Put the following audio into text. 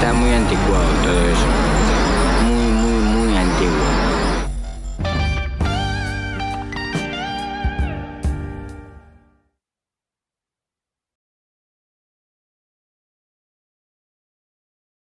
Está muy anticuado todo eso. Muy, muy, muy antiguo.